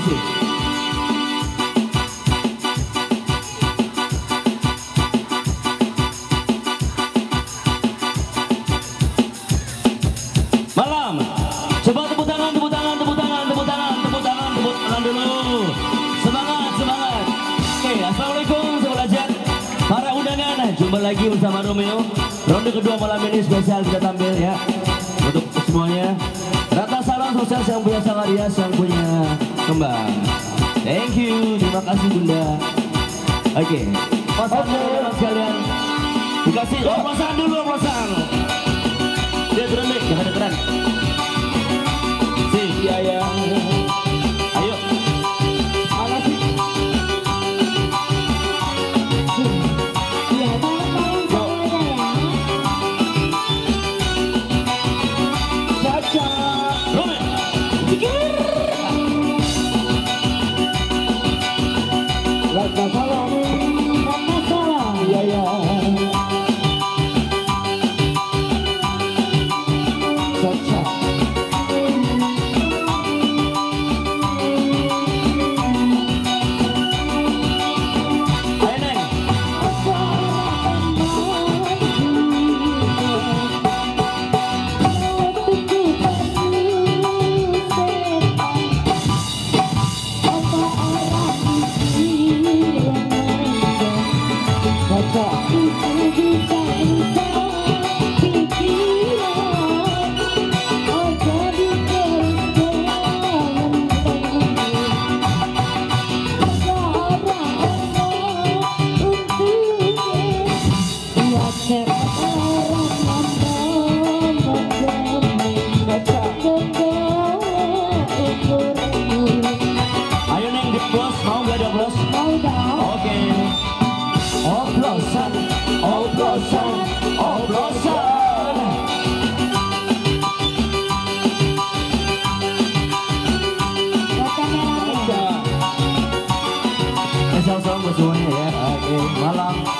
Malam. Coba tepuk tangan, tepuk tangan, tepuk tangan, tepuk tangan, tepuk tangan, tepuk tangan dulu. Semangat, semangat. Oke, Assalamualaikum belajar. Para undangan, jumpa lagi bersama Romeo. Ronde kedua malam ini spesial kita tampil ya. Untuk semuanya. Rata salam sukses yang punya sangat rias, yang punya kembang. Thank you, terima kasih Bunda. Oke, pasang teman sekalian. Dikasih oplosan dulu, oplosan. Oke, malam.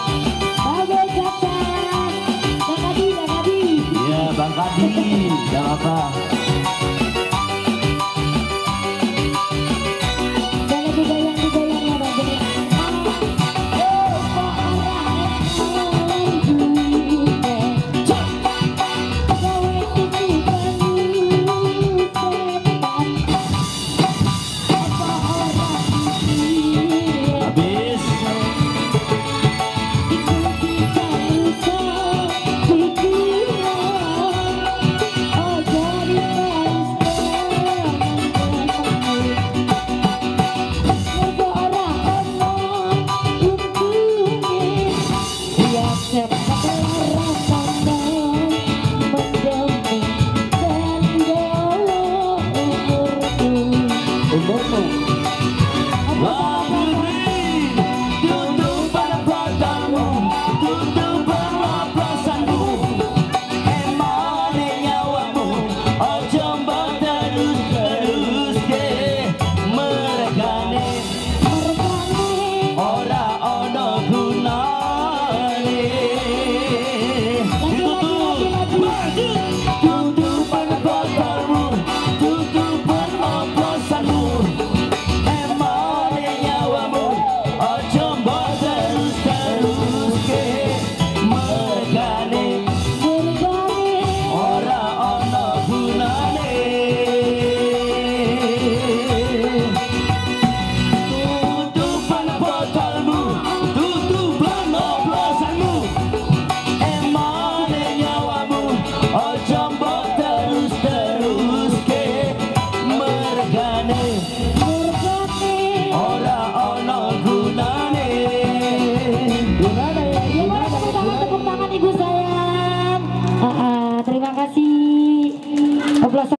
يا O bom kasih. Oplosan